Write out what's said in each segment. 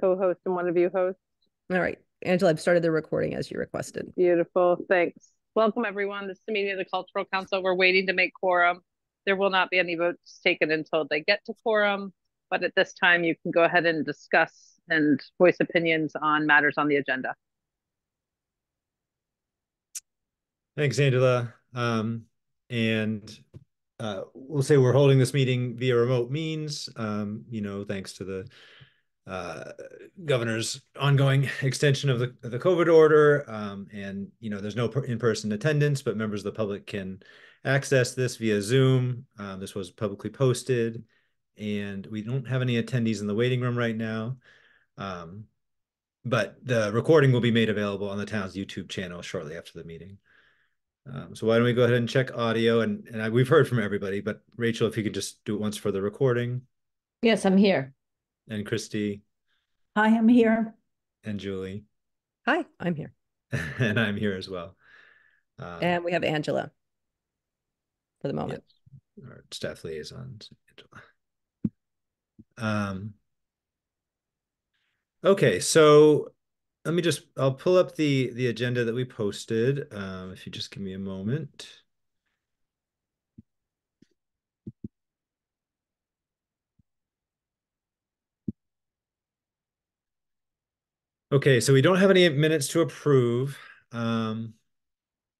co-host and one of you hosts. All right, Angela, I've started the recording as you requested. Beautiful, thanks. Welcome, everyone. This is the meeting of the Cultural Council. We're waiting to make quorum. There will not be any votes taken until they get to quorum, but at this time, you can go ahead and discuss and voice opinions on matters on the agenda. Thanks, Angela. Um, and uh, we'll say we're holding this meeting via remote means, um, you know, thanks to the uh, governor's ongoing extension of the, the COVID order. Um, and, you know, there's no in-person attendance, but members of the public can access this via Zoom. Um, this was publicly posted and we don't have any attendees in the waiting room right now. Um, but the recording will be made available on the town's YouTube channel shortly after the meeting. Um, so why don't we go ahead and check audio and, and I, we've heard from everybody, but Rachel, if you could just do it once for the recording. Yes, I'm here. And Christy. Hi, I'm here. And Julie. Hi, I'm here. and I'm here as well. Um, and we have Angela for the moment. Yes, our staff liaison, Angela. Um, okay, so let me just, I'll pull up the, the agenda that we posted. Um, if you just give me a moment. Okay, so we don't have any minutes to approve. Um,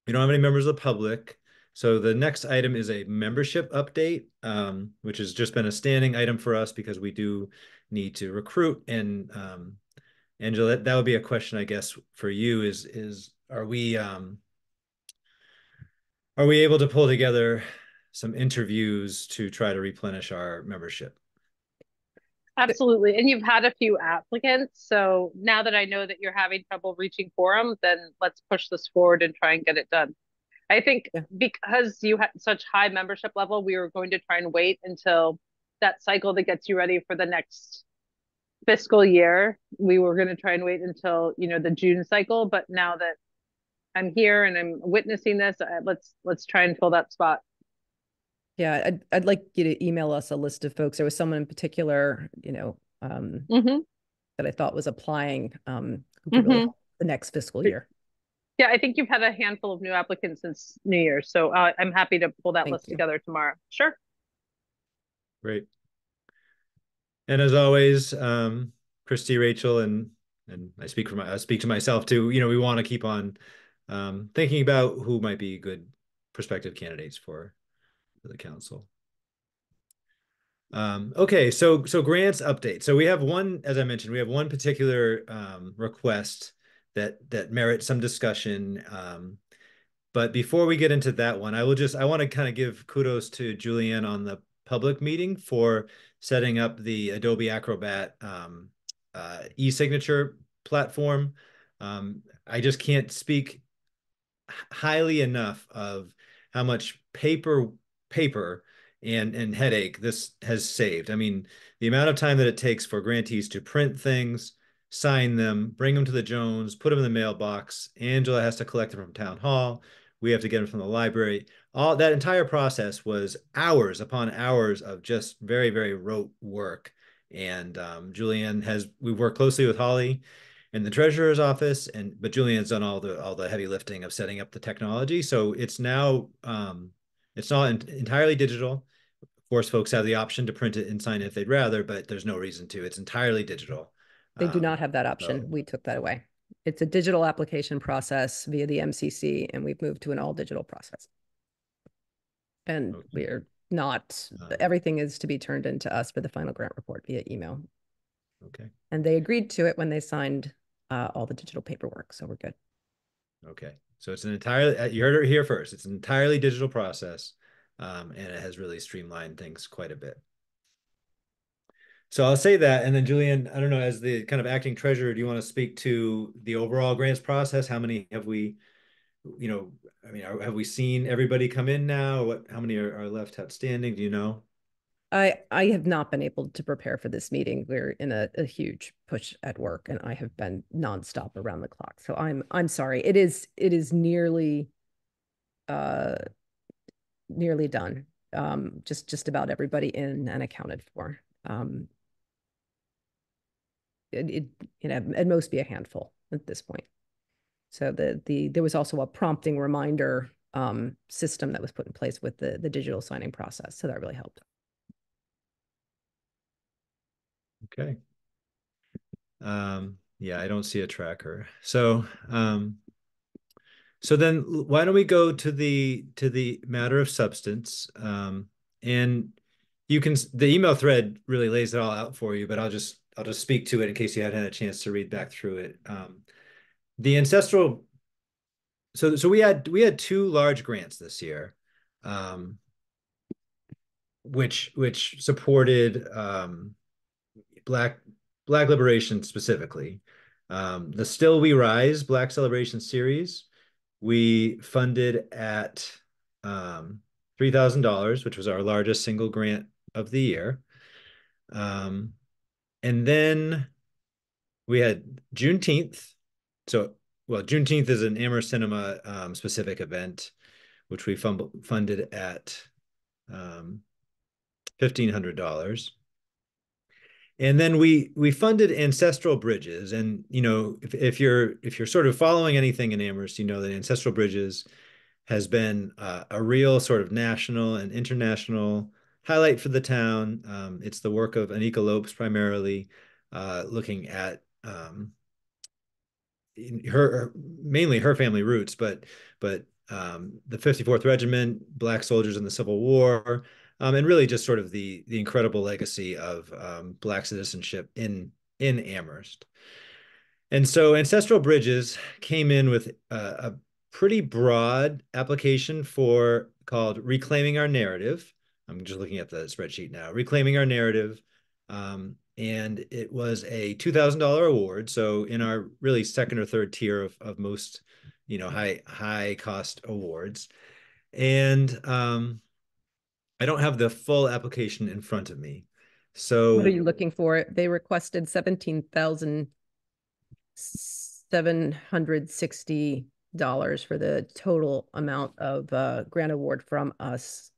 we don't have any members of the public. So the next item is a membership update, um, which has just been a standing item for us because we do need to recruit and um, Angela, that, would be a question, I guess, for you is, is are we, um, are we able to pull together some interviews to try to replenish our membership? Absolutely. And you've had a few applicants. So now that I know that you're having trouble reaching quorum, then let's push this forward and try and get it done. I think yeah. because you had such high membership level, we were going to try and wait until that cycle that gets you ready for the next fiscal year. We were going to try and wait until, you know, the June cycle, but now that I'm here and I'm witnessing this, uh, let's let's try and fill that spot. Yeah, I'd I'd like you to email us a list of folks. There was someone in particular, you know, um, mm-hmm. that I thought was applying um, mm-hmm. the next fiscal year. Yeah, I think you've had a handful of new applicants since New Year's, so uh, I'm happy to pull that Thank list you. together tomorrow. Sure. Great. And as always, um, Christy, Rachel, and and I speak for my I speak to myself too. You know, we want to keep on um, thinking about who might be good prospective candidates for, for the council. Um, okay, so so grants update. So we have one, as I mentioned, we have one particular um, request that that merits some discussion. Um, but before we get into that one, I will just I want to kind of give kudos to Julianne on the public meeting for setting up the Adobe Acrobat um, uh, e-signature platform. Um, I just can't speak highly enough of how much paper paper and and headache this has saved. I mean, the amount of time that it takes for grantees to print things, sign them, bring them to the Jones, put them in the mailbox. Angela has to collect them from town hall. We have to get them from the library all that entire process was hours upon hours of just very very rote work and um, julianne has we worked closely with holly in the treasurer's office and but julianne's done all the all the heavy lifting of setting up the technology so it's now um, it's not entirely digital. Of course folks have the option to print it and sign it if they'd rather but there's no reason to. It's entirely digital. They um, do not have that option. so, we took that away. It's a digital application process via the mcc and we've moved to an all digital process. And okay. we're not uh, everything is to be turned into us for the final grant report via email. Okay. And they agreed to it when they signed uh, all the digital paperwork so we're good. Okay. So it's an entirely uh, you heard it here first. It's an entirely digital process um, and it has really streamlined things quite a bit so I'll say that, and then Julian, I don't know, as the kind of acting treasurer, do you want to speak to the overall grants process? How many have we you know, I mean, are, have we seen everybody come in now? What, how many are, are left outstanding? Do you know? I I have not been able to prepare for this meeting. We're in a, a huge push at work, and I have been nonstop around the clock. So I'm I'm sorry. It is it is nearly, uh, nearly done. Um, just just about everybody in and accounted for. Um, it, it you know at most be a handful at this point. So the the there was also a prompting reminder um, system that was put in place with the the digital signing process, so that really helped. Okay. Um, yeah, I don't see a tracker. So, um, so then why don't we go to the to the matter of substance? Um, and you can the email thread really lays it all out for you, but I'll just I'll just speak to it in case you hadn't had a chance to read back through it. Um, the ancestral so so we had we had two large grants this year um, which which supported um, black black liberation specifically um, the still we rise black celebration series we funded at um, $3000 which was our largest single grant of the year um, and then we had juneteenth so well, Juneteenth is an Amherst Cinema um, specific event, which we fund funded at um, fifteen hundred dollars. And then we we funded ancestral bridges, and you know if, if you're if you're sort of following anything in Amherst, you know that ancestral bridges has been uh, a real sort of national and international highlight for the town. Um, it's the work of Anika Lopes primarily, uh, looking at um, her mainly her family roots, but but um, the 54th Regiment, Black soldiers in the Civil War, um, and really just sort of the the incredible legacy of um, Black citizenship in in Amherst. And so Ancestral Bridges came in with a, a pretty broad application for called Reclaiming Our Narrative. I'm just looking at the spreadsheet now. Reclaiming Our Narrative. Um, and it was a $2000 award so in our really second or third tier of, of most you know high high cost awards and um i don't have the full application in front of me so what are you looking for they requested 17760 dollars for the total amount of uh, grant award from us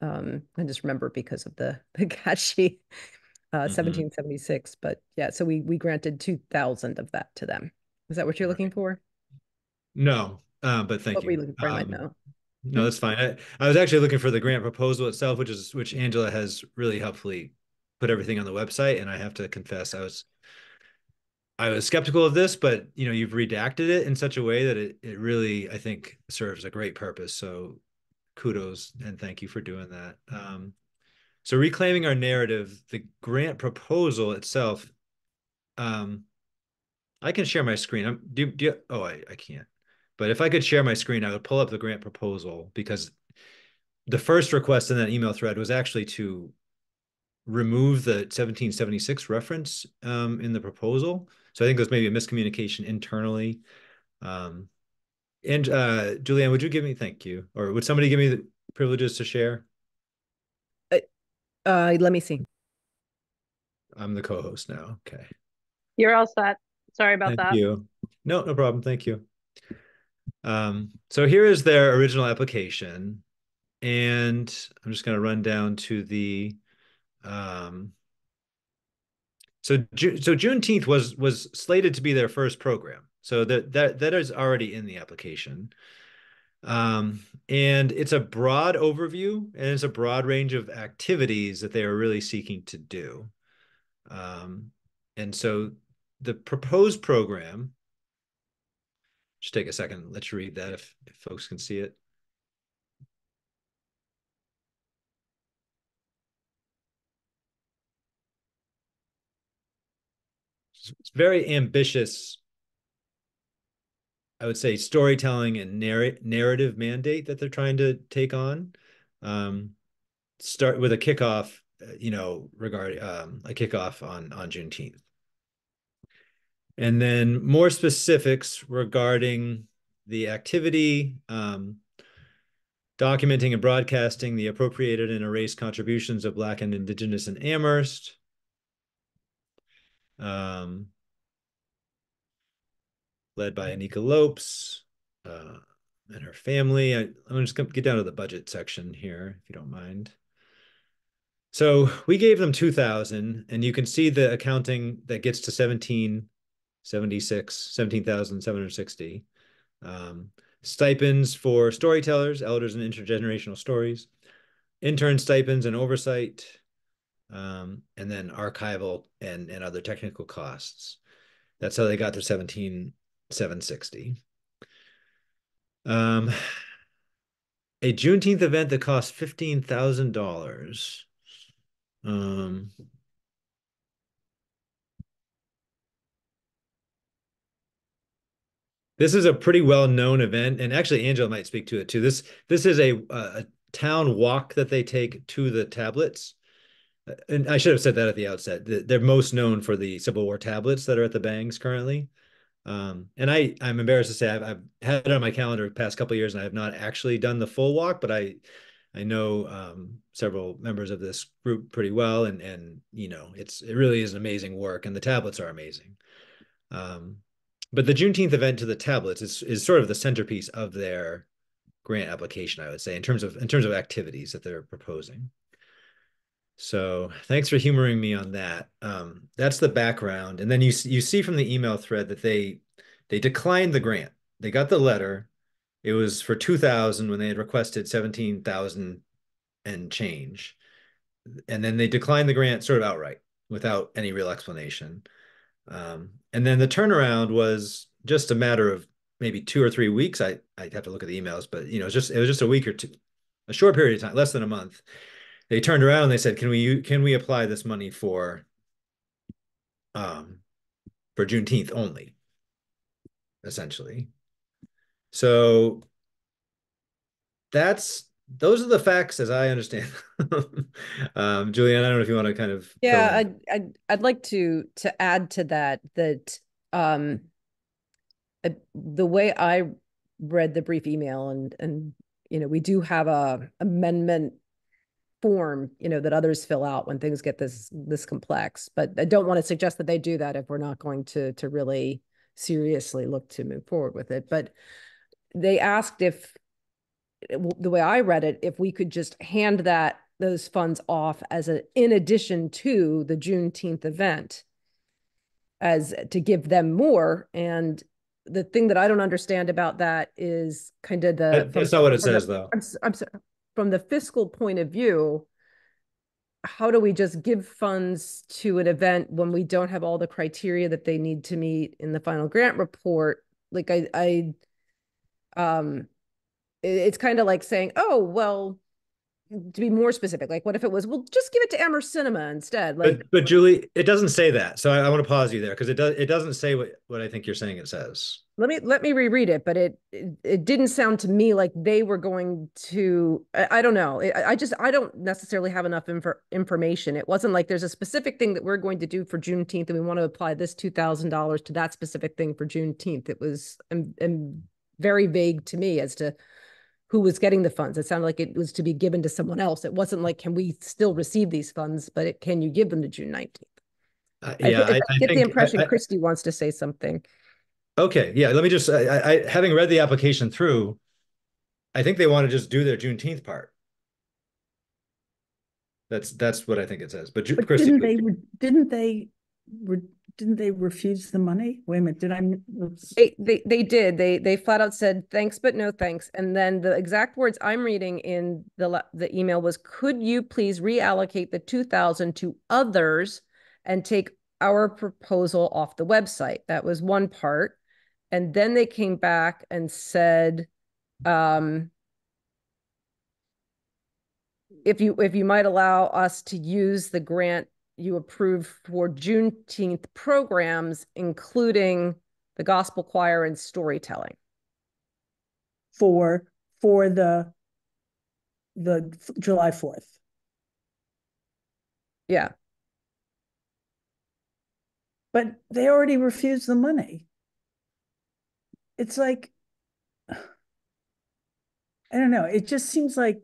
um i just remember because of the the catchy uh, mm-hmm. 1776. But yeah, so we we granted 2,000 of that to them. Is that what you're looking for? No, uh, but thank what you. What were you looking for? Um, I know. No, that's fine. I, I was actually looking for the grant proposal itself, which is which Angela has really helpfully put everything on the website. And I have to confess, I was I was skeptical of this, but you know, you've redacted it in such a way that it it really, I think, serves a great purpose. So kudos and thank you for doing that. Um, so reclaiming our narrative, the grant proposal itself, um, I can share my screen. I'm do, do oh I, I can't. But if I could share my screen, I would pull up the grant proposal because the first request in that email thread was actually to remove the 1776 reference um, in the proposal. So I think there's maybe a miscommunication internally. Um, and uh, Julianne, would you give me, thank you, or would somebody give me the privileges to share? Uh, let me see. I'm the co-host now. Okay. You're all set. Sorry about that. Thank that. you. No, no problem. Thank you. Um, so here is their original application. And I'm just going to run down to the um, so so Juneteenth was was slated to be their first program. So that that that is already in the application. Um, and it's a broad overview and it's a broad range of activities that they are really seeking to do. Um, and so the proposed program, just take a second, let's read that if, if folks can see it. It's very ambitious I would say storytelling and narr- narrative mandate that they're trying to take on. Um, start with a kickoff, uh, you know, regarding um, a kickoff on on Juneteenth, and then more specifics regarding the activity, um, documenting and broadcasting the appropriated and erased contributions of Black and Indigenous in Amherst. Um, led by Anika Lopes uh, and her family. I, I'm just going to get down to the budget section here, if you don't mind. So we gave them two thousand, and you can see the accounting that gets to seventeen seventy-six, seventeen thousand seven hundred sixty. Um, stipends for storytellers, elders, and intergenerational stories, intern stipends and oversight, um, and then archival and and other technical costs. That's how they got to seventeen seven sixty. Um, a Juneteenth event that cost fifteen thousand dollars. Um, this is a pretty well-known event, and actually Angela might speak to it too. This this is a a town walk that they take to the tablets. And I should have said that at the outset. They're most known for the Civil War tablets that are at the Bangs currently. Um, and I, I'm embarrassed to say I've, I've had it on my calendar the past couple years, and I have not actually done the full walk, but I, I know um, several members of this group pretty well, and and you know it's it really is an amazing work, and the tablets are amazing. Um, but the Juneteenth event to the tablets is is sort of the centerpiece of their grant application, I would say, in terms of in terms of activities that they're proposing. So thanks for humoring me on that. Um, that's the background, and then you you see from the email thread that they they declined the grant. They got the letter, it was for 2000 when they had requested 17,000 and change. And then they declined the grant sort of outright without any real explanation. Um, and then the turnaround was just a matter of maybe two or three weeks. I I'd have to look at the emails, but you know, just it was just a week or two, a short period of time, less than a month. They turned around and they said, "Can we can we apply this money for um for Juneteenth only?" Essentially. So that's those are the facts as I understand. um, Julianne, I don't know if you want to kind of yeah, I'd, I'd I'd like to to add to that that um, uh, the way I read the brief email and and you know we do have a amendment form you know that others fill out when things get this this complex but i don't want to suggest that they do that if we're not going to to really seriously look to move forward with it but they asked if the way I read it, if we could just hand that those funds off as a in addition to the Juneteenth event as to give them more. And the thing that I don't understand about that is kind of the that's from, not what it says the, though. I'm, I'm from the fiscal point of view, how do we just give funds to an event when we don't have all the criteria that they need to meet in the final grant report? Like I, I um it's kind of like saying oh well to be more specific like what if it was well just give it to Amherst Cinema instead like but, but julie it doesn't say that. So i, I want to pause you there because it does it doesn't say what what i think you're saying it says. Let me let me reread it but it it, it didn't sound to me like they were going to i, I don't know. I, I just i don't necessarily have enough info, information. It wasn't like there's a specific thing that we're going to do for juneteenth and we want to apply this $2000 to that specific thing for juneteenth. It was and, and very vague to me as to who was getting the funds. It sounded like it was to be given to someone else. It wasn't like, can we still receive these funds, but it, can you give them to June 19th? Uh, yeah, I, I, I, get think, the impression I, Christy wants to say something. Okay, yeah, let me just, I, having read the application through, I think they want to just do their Juneteenth part. That's that's what I think it says. But, but Christy, didn't they didn't they didn't they refuse the money? Wait a minute, did I? They, they they did. They they flat out said thanks, but no thanks. And then the exact words I'm reading in the the email was, "Could you please reallocate the two thousand to others and take our proposal off the website?" That was one part. And then they came back and said, um, if you if you might allow us to use the grant you approved for Juneteenth programs, including the gospel choir and storytelling. For for the the July 4th. Yeah. But they already refused the money. It's like I don't know. It just seems like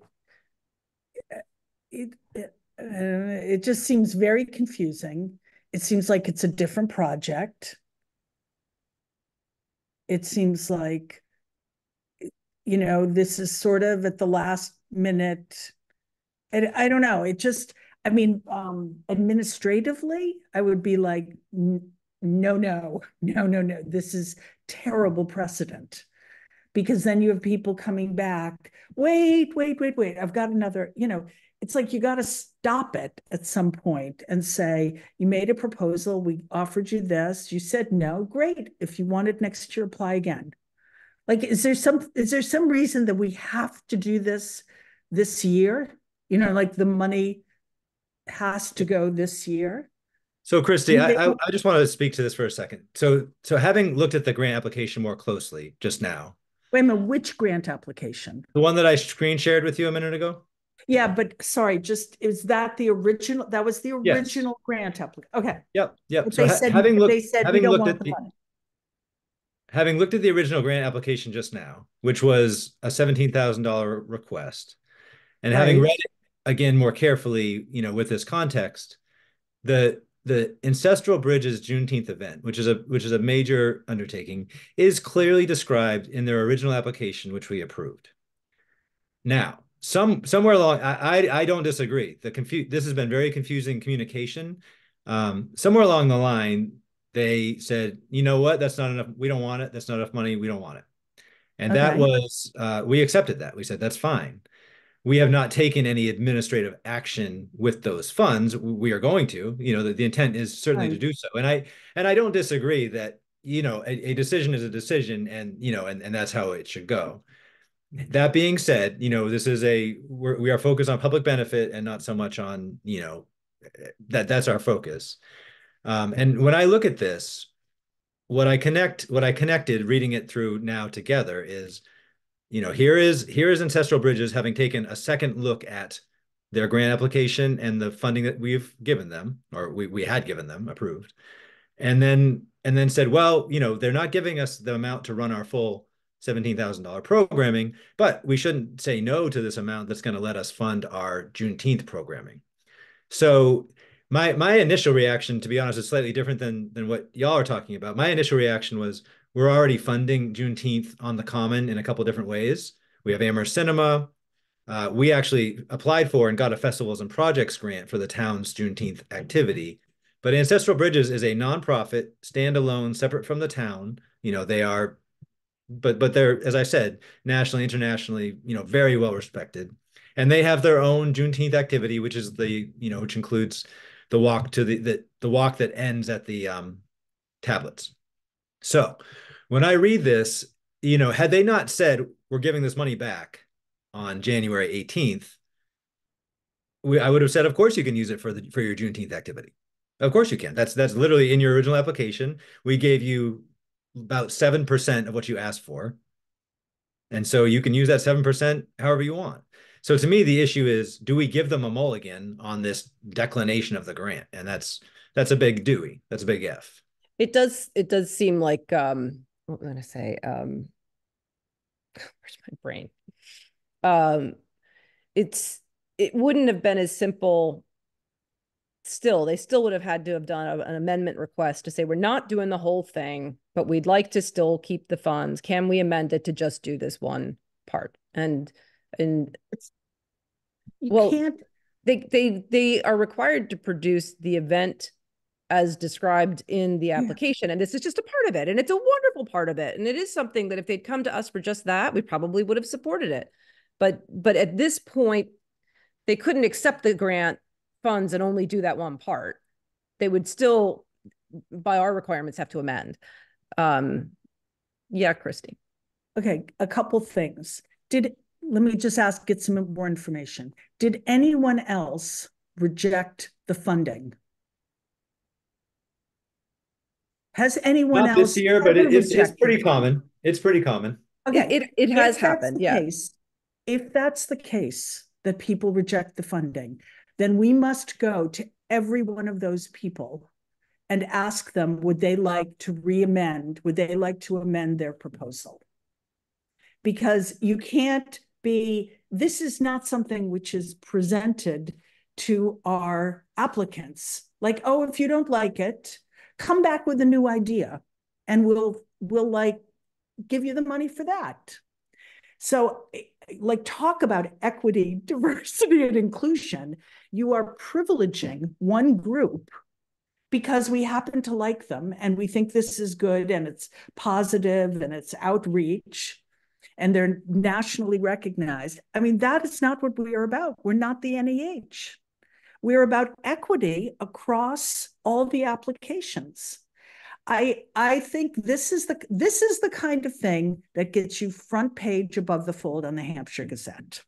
it, it uh, it just seems very confusing. It seems like it's a different project. It seems like, you know, this is sort of at the last minute. And I don't know. It just, I mean, um, administratively, I would be like, no, no, no, no, no, this is terrible precedent. Because then you have people coming back, wait, wait, wait, wait, I've got another, you know, it's like you got to stop it at some point and say, you made a proposal, we offered you this, you said no, great. If you want it next year, apply again. Like, is there some is there some reason that we have to do this this year? You know, like the money has to go this year. So, Christy, I, I, I just want to speak to this for a second. So, so having looked at the grant application more closely just now. Wait a minute, which grant application? The one that I screen shared with you a minute ago. Yeah, but sorry, just is that the original? That was the original yes. grant application. Okay. Yep. Yep. But so they said having looked, they said having we don't looked want at the the, money. having looked at the original grant application just now, which was a seventeen thousand dollar request, and right. having read it again more carefully, you know, with this context, the the ancestral bridges Juneteenth event, which is a which is a major undertaking, is clearly described in their original application, which we approved. Now, some somewhere along, I I, I don't disagree. The confu- this has been very confusing communication. Um, somewhere along the line, they said, you know what, that's not enough. We don't want it. That's not enough money. We don't want it. And okay. that was uh, we accepted that. We said that's fine we have not taken any administrative action with those funds we are going to you know the, the intent is certainly right. to do so and i and i don't disagree that you know a, a, decision is a decision and you know and, and that's how it should go that being said you know this is a we're, we are focused on public benefit and not so much on you know that that's our focus. Um, and when i look at this what i connect what i connected reading it through now together is you know, here is here is Ancestral Bridges having taken a second look at their grant application and the funding that we've given them, or we we had given them approved, and then and then said, well, you know, they're not giving us the amount to run our full $17,000 programming, but we shouldn't say no to this amount that's going to let us fund our Juneteenth programming. So my my initial reaction, to be honest, is slightly different than than what y'all are talking about. My initial reaction was, we're already funding Juneteenth on the Common in a couple different ways. We have Amherst Cinema. Uh, we actually applied for and got a festivals and projects grant for the town's Juneteenth activity. But Ancestral Bridges is a nonprofit, standalone, separate from the town. You know, they are, but but they're, as I said, nationally, internationally, you know, very well respected. And they have their own Juneteenth activity, which is the, you know, which includes the walk to the the, the walk that ends at the um, tablets. So when I read this, you know, had they not said we're giving this money back on January 18th, we, I would have said, of course you can use it for the for your Juneteenth activity. Of course you can. That's that's literally in your original application. We gave you about seven percent of what you asked for, and so you can use that seven percent however you want. So to me, the issue is, do we give them a mulligan on this declination of the grant? And that's that's a big Dewey. That's a big F. It does. It does seem like um, what am I to say? Um, where's my brain? Um, it's it wouldn't have been as simple. Still, they still would have had to have done a, an amendment request to say we're not doing the whole thing, but we'd like to still keep the funds. Can we amend it to just do this one part? And and you well, can't. They they they are required to produce the event as described in the application. Yeah. And this is just a part of it. And it's a wonderful part of it. And it is something that if they'd come to us for just that, we probably would have supported it. But but at this point, they couldn't accept the grant funds and only do that one part. They would still, by our requirements, have to amend. Um, yeah, Christy. Okay, a couple things. Did let me just ask, get some more information. Did anyone else reject the funding? Has anyone Not else this year, but it, it's it's pretty common. It's pretty common. Okay, yeah, it it has happened. Yeah. Case, if that's the case that people reject the funding, then we must go to every one of those people and ask them would they like to re-amend would they like to amend their proposal? Because you can't be this is not something which is presented to our applicants. Like oh if you don't like it come back with a new idea and we'll we'll like give you the money for that. So like talk about equity diversity and inclusion you are privileging one group because we happen to like them and we think this is good and it's positive and it's outreach and they're nationally recognized. I mean, that is not what we are about. We're not the NEH. We're about equity across all the applications. I I think this is the this is the kind of thing that gets you front page above the fold on the Hampshire Gazette.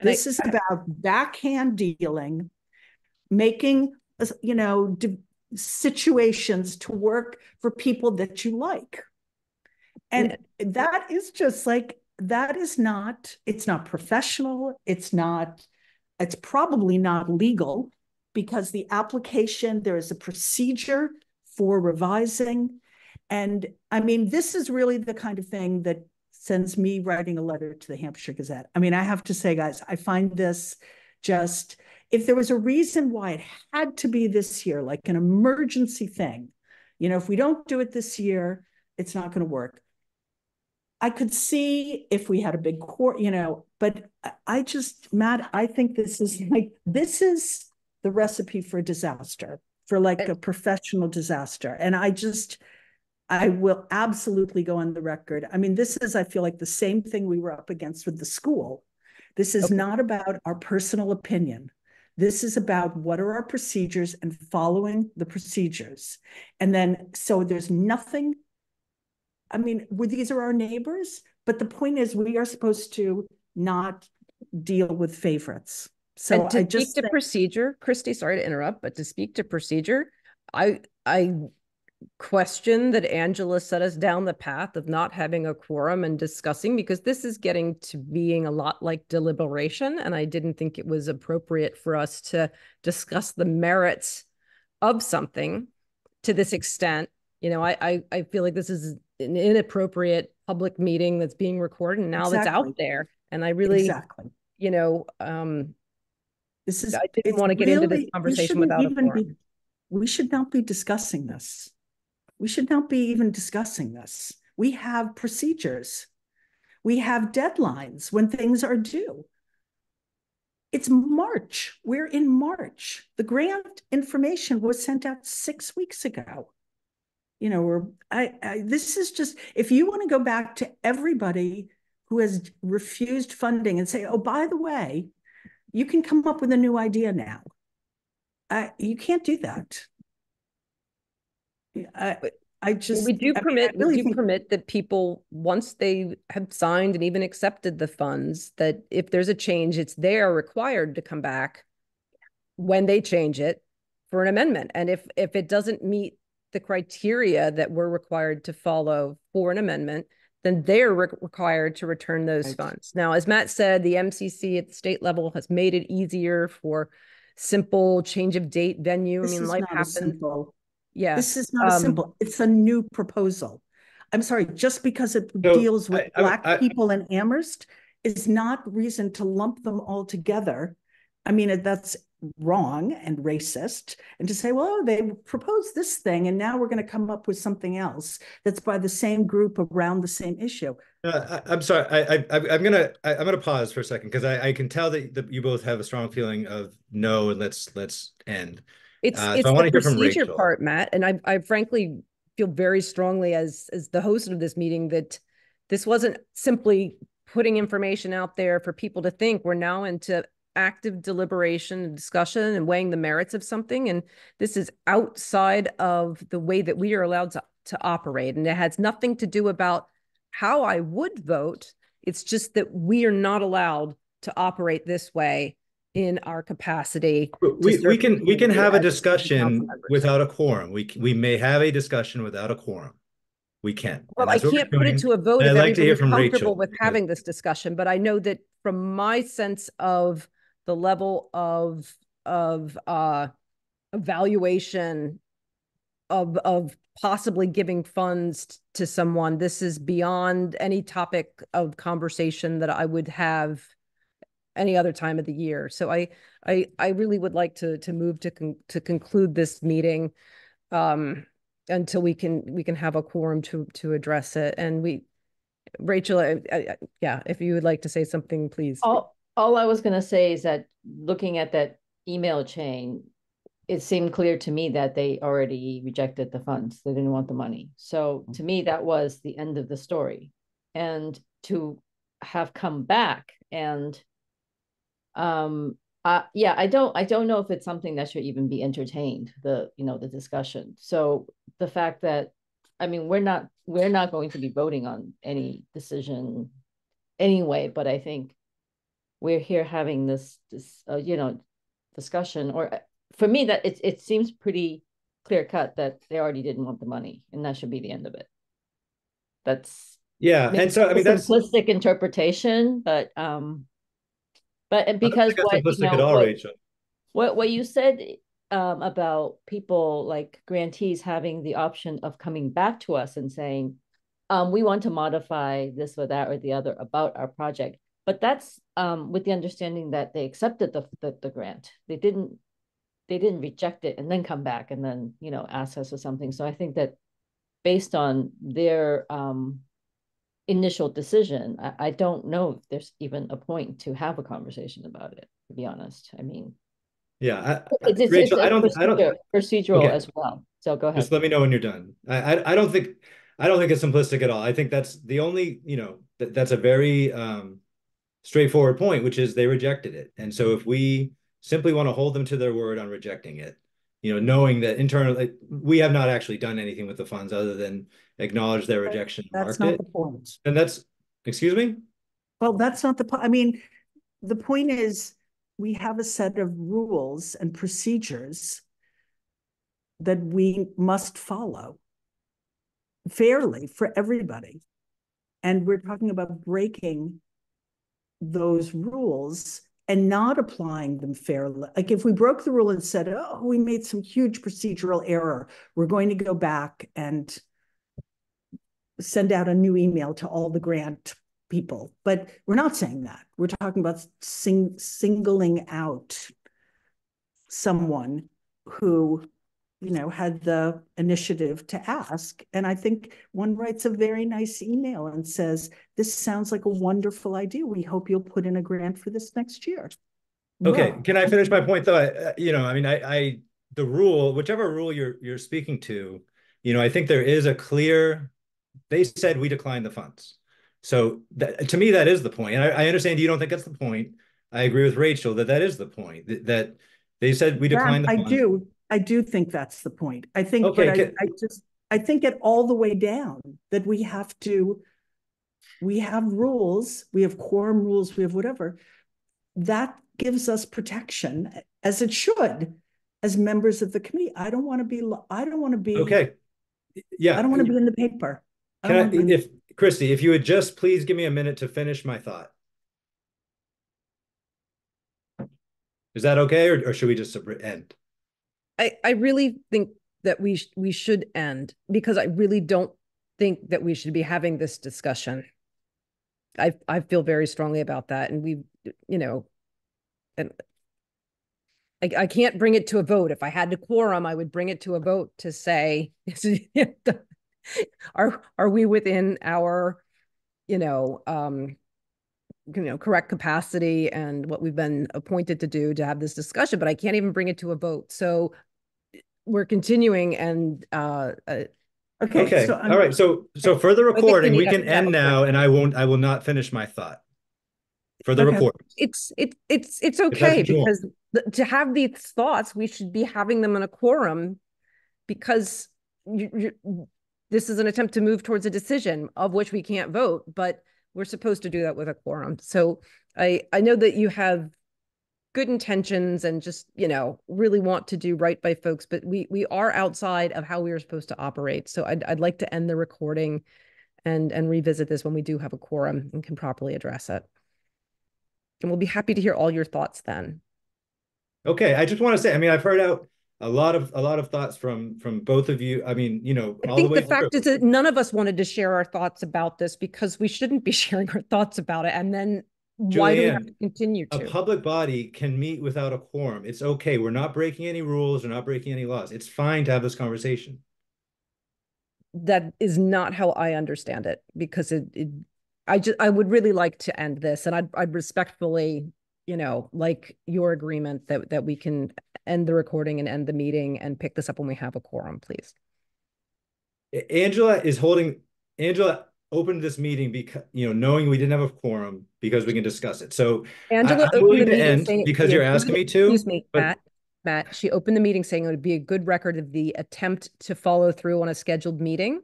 This I, is about backhand dealing, making you know situations to work for people that you like. And yeah. that is just like that is not it's not professional, it's not it's probably not legal because the application there is a procedure for revising. And I mean, this is really the kind of thing that sends me writing a letter to the Hampshire Gazette. I mean, I have to say, guys, I find this just, if there was a reason why it had to be this year, like an emergency thing, you know, if we don't do it this year, it's not going to work. I could see if we had a big court, you know, but I just, Matt, I think this is like, this is the recipe for disaster for like a professional disaster. And I just, I will absolutely go on the record. I mean, this is, I feel like, the same thing we were up against with the school. This is okay. not about our personal opinion. This is about what are our procedures and following the procedures. And then, so there's nothing, I mean, these are our neighbors, but the point is, we are supposed to not deal with favorites. So and to I just speak to procedure, Christy, sorry to interrupt, but to speak to procedure, I I question that Angela set us down the path of not having a quorum and discussing because this is getting to being a lot like deliberation. And I didn't think it was appropriate for us to discuss the merits of something to this extent. You know, I I, I feel like this is an inappropriate public meeting that's being recorded and now exactly. that's out there. And I really exactly you know um this is. I didn't want to get really, into this conversation without even be, We should not be discussing this. We should not be even discussing this. We have procedures. We have deadlines when things are due. It's March. We're in March. The grant information was sent out six weeks ago. You know, we're I, I this is just if you want to go back to everybody who has refused funding and say, oh, by the way, you can come up with a new idea now. You can't do that. I, I just we do I permit mean, really we do think... permit that people once they have signed and even accepted the funds that if there's a change, it's they are required to come back when they change it for an amendment. And if if it doesn't meet the criteria that we're required to follow for an amendment, then they're re required to return those right. funds. Now, as Matt said, the MCC at the state level has made it easier for simple change of date, venue. This I mean, life happens. Yeah. This is not um, a simple, it's a new proposal. I'm sorry, just because it so deals with I, Black I, I, people in Amherst is not reason to lump them all together. I mean, that's wrong and racist and to say well they proposed this thing and now we're going to come up with something else that's by the same group around the same issue uh, I, am sorry I, I i'm gonna I, am gonna pause for a second because I, I can tell that, that you both have a strong feeling of no and let's let's end it's uh, it's so the procedure part matt and i i frankly feel very strongly as as the host of this meeting that this wasn't simply putting information out there for people to think we're now into active deliberation and discussion and weighing the merits of something. And this is outside of the way that we are allowed to, to operate. And it has nothing to do about how I would vote. It's just that we are not allowed to operate this way in our capacity. We, we can we can have a discussion without a quorum. We we may have a discussion without a quorum. We can. Well, I can't put it to a vote. I'd like to hear from comfortable Rachel. with having this discussion, but I know that from my sense of the level of of uh, evaluation of of possibly giving funds to someone. This is beyond any topic of conversation that I would have any other time of the year. So I I I really would like to to move to con to conclude this meeting um, until we can we can have a quorum to to address it. And we, Rachel, I, I, yeah, if you would like to say something, please. All all I was going to say is that looking at that email chain, it seemed clear to me that they already rejected the funds. They didn't want the money. So to me, that was the end of the story. And to have come back and um uh, yeah, I don't I don't know if it's something that should even be entertained, the you know, the discussion. So the fact that I mean, we're not we're not going to be voting on any decision anyway, but I think we're here having this this uh, you know discussion or uh, for me that it it seems pretty clear cut that they already didn't want the money and that should be the end of it. That's yeah, and so I mean that's simplistic interpretation, but um, but and because what you know, what, what what you said um about people like grantees having the option of coming back to us and saying, um, we want to modify this or that or the other about our project, but that's um with the understanding that they accepted the the, the grant. They didn't they didn't reject it and then come back and then you know ask us for something. So I think that based on their um initial decision, I, I don't know if there's even a point to have a conversation about it, to be honest. I mean, yeah, I, it's, it's, Rachel, it's I don't, I don't procedural okay. as well. So go ahead. Just let me know when you're done. I, I, I don't think, I don't think it's simplistic at all. I think that's the only, you know, th- that's a very um, straightforward point, which is they rejected it. And so if we simply want to hold them to their word on rejecting it, you know, knowing that internally we have not actually done anything with the funds other than acknowledge their rejection. That's not the point. And that's, excuse me? Well, that's not the point. I mean, the point is we have a set of rules and procedures that we must follow fairly for everybody. And we're talking about breaking those rules and not applying them fairly. Like if we broke the rule and said, oh, we made some huge procedural error, we're going to go back and send out a new email to all the grant people. But we're not saying that. We're talking about sing singling out someone who you know, had the initiative to ask. And I think one writes a very nice email and says, this sounds like a wonderful idea. We hope you'll put in a grant for this next year. Okay. Well, Can I finish my point though? I, uh, you know, I mean, I, I, the rule, whichever rule you're, you're speaking to, you know, I think there is a clear, they said we declined the funds. So that, to me, that is the point. And I, I understand you don't think that's the point. I agree with Rachel that that is the point that, that they said we declined yeah, the funds. I do. I do think that's the point. I think, okay, but I, I just, I think it all the way down that we have to, we have rules, we have quorum rules, we have whatever. That gives us protection as it should as members of the committee. I don't want to be, I don't want to be. Okay. Yeah. I don't want to be in the paper. I Can I, if Christy, if you would just please give me a minute to finish my thought. Is that okay, or, or should we just end? I, I really think that we sh- we should end because I really don't think that we should be having this discussion. I I feel very strongly about that, and we, you know, and I, I can't bring it to a vote. If I had to quorum, I would bring it to a vote to say, are are we within our, you know, um, you know correct capacity and what we've been appointed to do to have this discussion but i can't even bring it to a vote. So we're continuing and uh, uh okay okay so all right so so for the recording we, we can end now and i won't i will not finish my thought. For the okay. report. it's it, it's it's okay because to have these thoughts we should be having them in a quorum because you, you, this is an attempt to move towards a decision of which we can't vote but we're supposed to do that with a quorum. So i i know that you have good intentions and just you know really want to do right by folks but we we are outside of how we are supposed to operate. So i'd, I'd like to end the recording and and revisit this when we do have a quorum and can properly address it. And we'll be happy to hear all your thoughts then. Okay i just want to say i mean i've heard out a lot of a lot of thoughts from from both of you i mean you know i think the, the fact is that none of us wanted to share our thoughts about this because we shouldn't be sharing our thoughts about it and then why do we have to continue to? A public body can meet without a quorum. It's okay. We're not breaking any rules. We're not breaking any laws. It's fine to have this conversation. That is not how I understand it because it, it I just I would really like to end this and I'd, I'd respectfully you know, like your agreement that, that we can end the recording and end the meeting and pick this up when we have a quorum, please. Angela is holding, Angela opened this meeting because, you know, knowing we didn't have a quorum because we can discuss it. So Angela I'm opened willing the to meeting end saying. because the you're asking me to, Excuse me, but- Matt, Matt, she opened the meeting saying it would be a good record of the attempt to follow through on a scheduled meeting.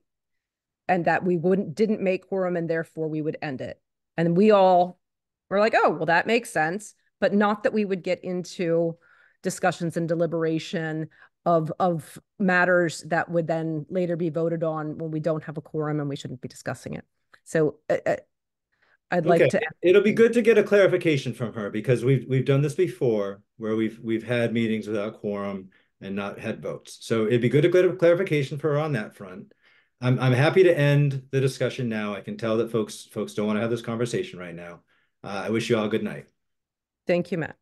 And that we wouldn't, didn't make quorum and therefore we would end it. And we all were like, oh, well, that makes sense, but not that we would get into discussions and deliberation of, of matters that would then later be voted on when we don't have a quorum and we shouldn't be discussing it. So uh, uh, I'd like Okay, to, it'll be good to get a clarification from her because we've, we've done this before where we've, we've had meetings without quorum and not had votes. So it'd be good to get a clarification for her on that front. I'm, I'm happy to end the discussion now. I can tell that folks, folks don't want to have this conversation right now. Uh, I wish you all a good night. thank you, Matt.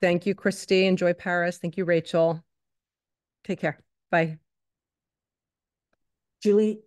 Thank you, Christy. Enjoy Paris. Thank you, Rachel. Take care. Bye. Julie,